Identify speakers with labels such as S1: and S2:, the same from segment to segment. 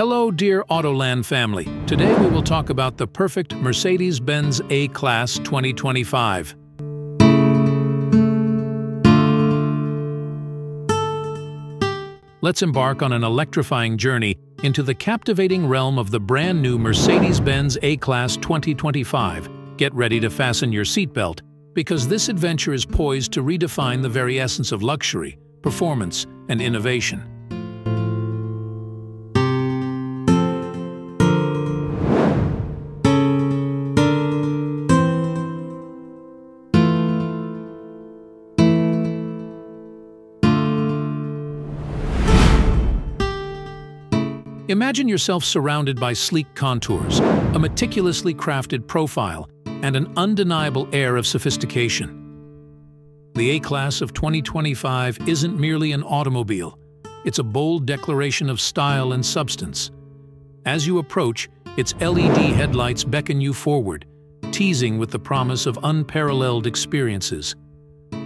S1: Hello, dear Autoland family. Today we will talk about the perfect Mercedes-Benz A-Class 2025. Let's embark on an electrifying journey into the captivating realm of the brand new Mercedes-Benz A-Class 2025. Get ready to fasten your seatbelt, because this adventure is poised to redefine the very essence of luxury, performance, and innovation. Imagine yourself surrounded by sleek contours, a meticulously crafted profile, and an undeniable air of sophistication. The A-Class of 2025 isn't merely an automobile, it's a bold declaration of style and substance. As you approach, its LED headlights beckon you forward, teasing with the promise of unparalleled experiences.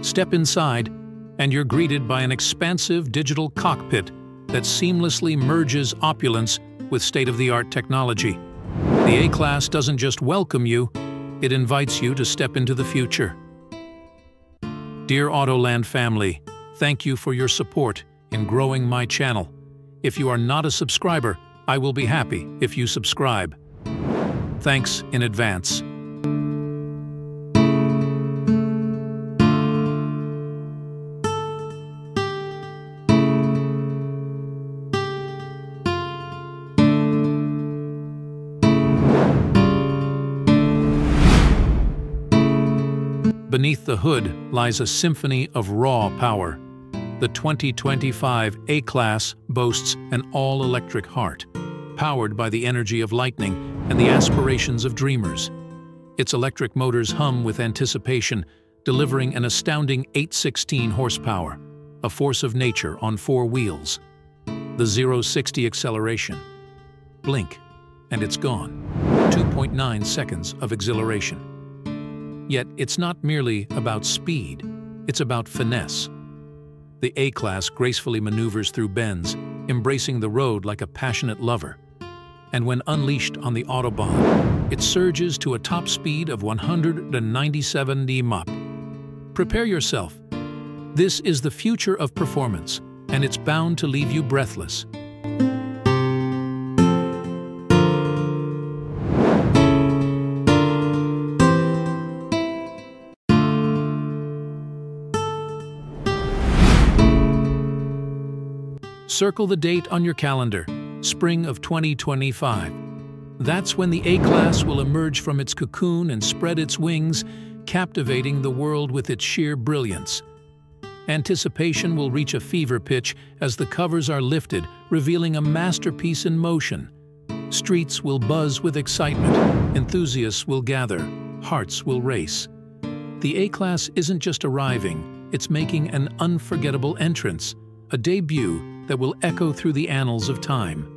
S1: Step inside, and you're greeted by an expansive digital cockpit that seamlessly merges opulence with state-of-the-art technology. The A-Class doesn't just welcome you, it invites you to step into the future. Dear Autoland family, thank you for your support in growing my channel. If you are not a subscriber, I will be happy if you subscribe. Thanks in advance. Beneath the hood lies a symphony of raw power. The 2025 A-Class boasts an all-electric heart, powered by the energy of lightning and the aspirations of dreamers. Its electric motors hum with anticipation, delivering an astounding 816 horsepower, a force of nature on four wheels. The 0-60 acceleration. Blink, and it's gone. 2.9 seconds of exhilaration. Yet it's not merely about speed, it's about finesse. The A-Class gracefully maneuvers through bends, embracing the road like a passionate lover. And when unleashed on the Autobahn, it surges to a top speed of 197 mph. Prepare yourself. This is the future of performance, and it's bound to leave you breathless. Circle the date on your calendar, spring of 2025. That's when the A-Class will emerge from its cocoon and spread its wings, captivating the world with its sheer brilliance. Anticipation will reach a fever pitch as the covers are lifted, revealing a masterpiece in motion. Streets will buzz with excitement, enthusiasts will gather, hearts will race. The A-Class isn't just arriving, it's making an unforgettable entrance, a debut that will echo through the annals of time.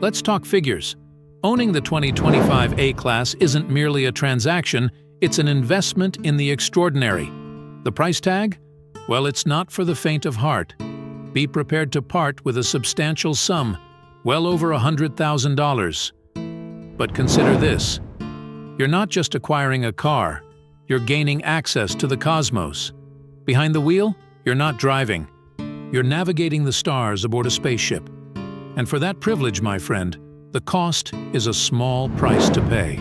S1: Let's talk figures. Owning the 2025 A-Class isn't merely a transaction, it's an investment in the extraordinary. The price tag? Well, it's not for the faint of heart be prepared to part with a substantial sum, well over $100,000. But consider this. You're not just acquiring a car, you're gaining access to the cosmos. Behind the wheel, you're not driving. You're navigating the stars aboard a spaceship. And for that privilege, my friend, the cost is a small price to pay.